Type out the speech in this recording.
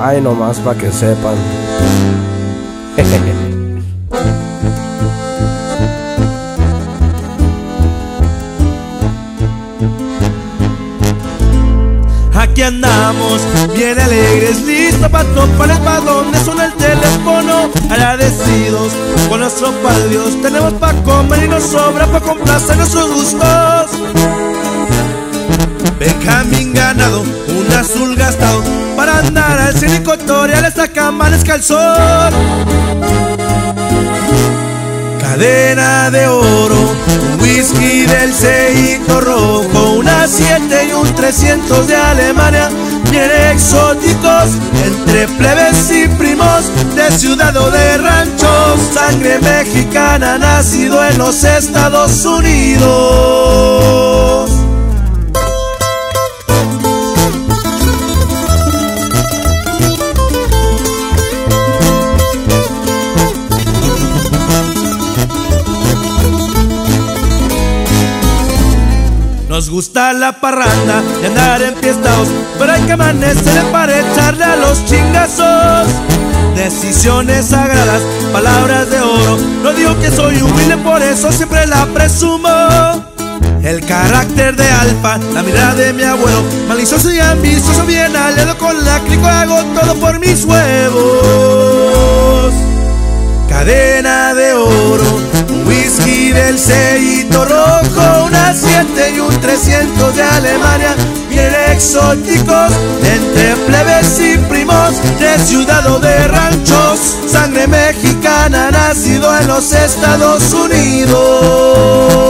Ay, nomás para que sepan. Aquí andamos, bien alegres, listos para topar el donde suena el teléfono. Agradecidos con nuestro Padre Dios, tenemos para comer y nos sobra para complacer nuestros gustos. Benjamín ganado, un azul gastado andar al cine cotorial esta cama descalzón. Cadena de oro, un whisky del ceito rojo, una 7 y un 300 de Alemania, bien exóticos, entre plebes y primos, de ciudad o de ranchos, sangre mexicana nacido en los Estados Unidos. Nos gusta la parranda y andar enfiestados, pero hay que amanecer para echarle a los chingazos. Decisiones sagradas, palabras de oro. No digo que soy humilde, por eso siempre la presumo. El carácter de alfa, la mirada de mi abuelo, malicioso y ambicioso, bien aliado con la clico, hago todo por mis huevos. Del ceito rojo, una 7 y un 300 de Alemania, bien exóticos, entre plebes y primos, de ciudad o de ranchos, sangre mexicana nacido en los Estados Unidos.